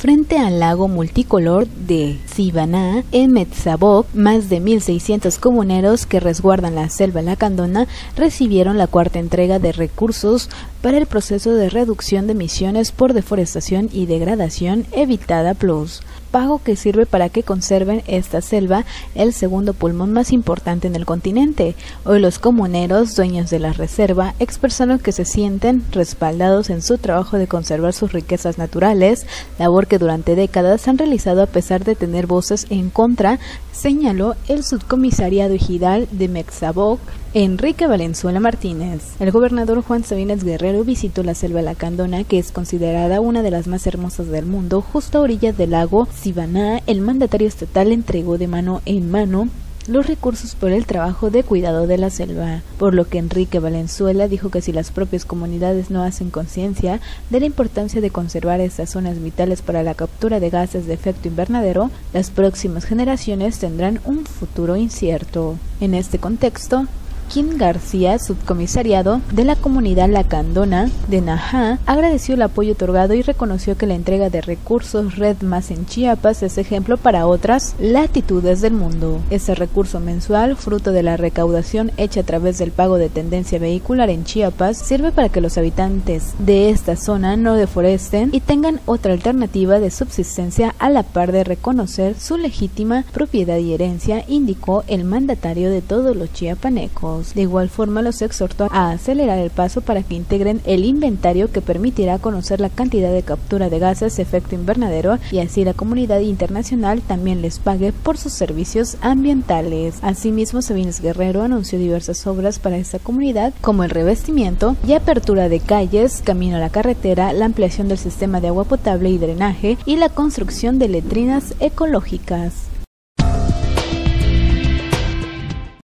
frente al lago multicolor de Sibaná, en Metzabok, más de 1.600 comuneros que resguardan la selva lacandona recibieron la cuarta entrega de recursos para el proceso de reducción de emisiones por deforestación y degradación evitada Plus pago que sirve para que conserven esta selva, el segundo pulmón más importante en el continente. Hoy los comuneros, dueños de la reserva, expresaron que se sienten respaldados en su trabajo de conservar sus riquezas naturales, labor que durante décadas han realizado a pesar de tener voces en contra, señaló el subcomisariado ejidal de Mexaboc, Enrique Valenzuela Martínez. El gobernador Juan Sabines Guerrero visitó la selva lacandona, que es considerada una de las más hermosas del mundo, justo a orillas del lago Sibaná. El mandatario estatal entregó de mano en mano los recursos por el trabajo de cuidado de la selva, por lo que Enrique Valenzuela dijo que si las propias comunidades no hacen conciencia de la importancia de conservar estas zonas vitales para la captura de gases de efecto invernadero, las próximas generaciones tendrán un futuro incierto. En este contexto, Kim García, subcomisariado de la comunidad lacandona de Najá, agradeció el apoyo otorgado y reconoció que la entrega de recursos Red Más en Chiapas es ejemplo para otras latitudes del mundo. Ese recurso mensual, fruto de la recaudación hecha a través del pago de tendencia vehicular en Chiapas, sirve para que los habitantes de esta zona no deforesten y tengan otra alternativa de subsistencia a la par de reconocer su legítima propiedad y herencia, indicó el mandatario de todos los chiapanecos. De igual forma, los exhortó a acelerar el paso para que integren el inventario que permitirá conocer la cantidad de captura de gases de efecto invernadero y así la comunidad internacional también les pague por sus servicios ambientales. Asimismo, Sabines Guerrero anunció diversas obras para esta comunidad, como el revestimiento y apertura de calles, camino a la carretera, la ampliación del sistema de agua potable y drenaje y la construcción de letrinas ecológicas.